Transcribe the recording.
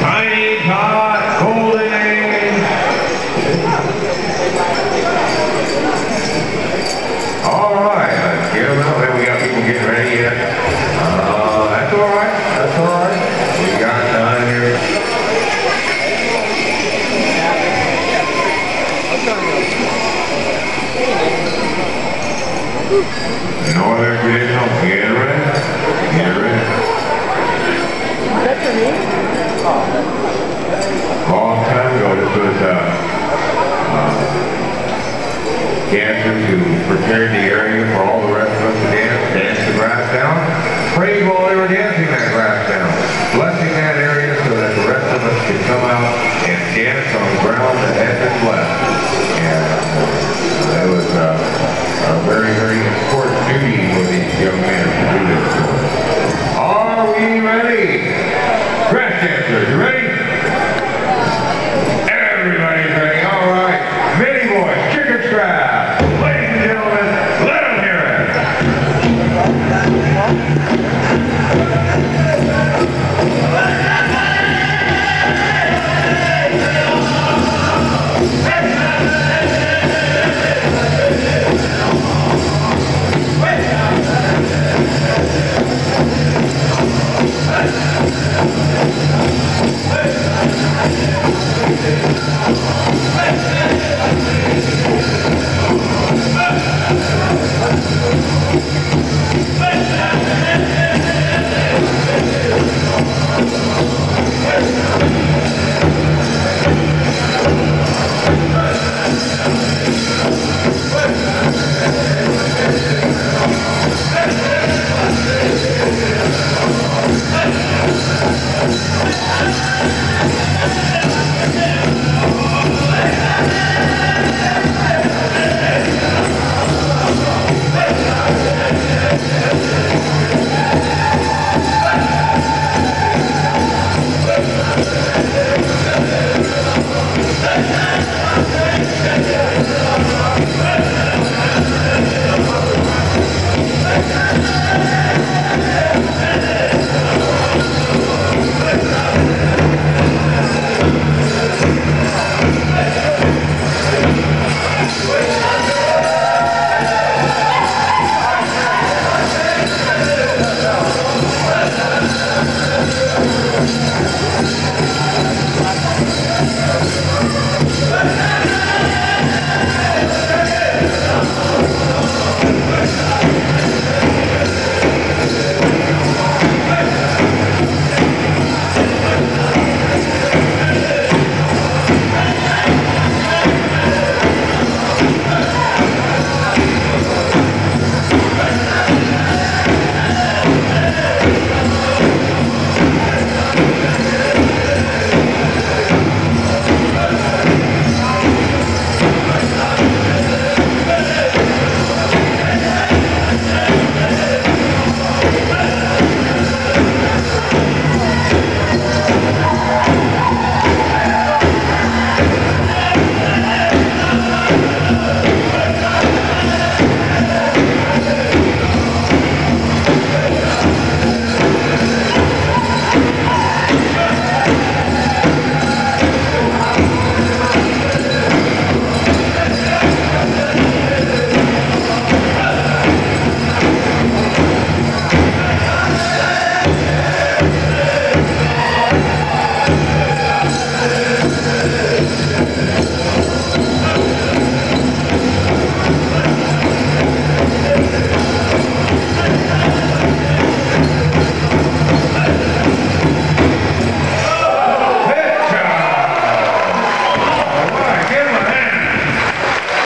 Tiny Golden All right. We got people getting ready yet. Uh, that's all right. That's all right. We got here. Northern Traditional, get ready. Get ready. Long time ago, this was uh, uh, dancers who prepared the area for all the rest of us to dance, dance the grass down. Prayed while they were dancing that grass down, blessing that area so that the rest of us could come out and dance on the ground that had been blessed.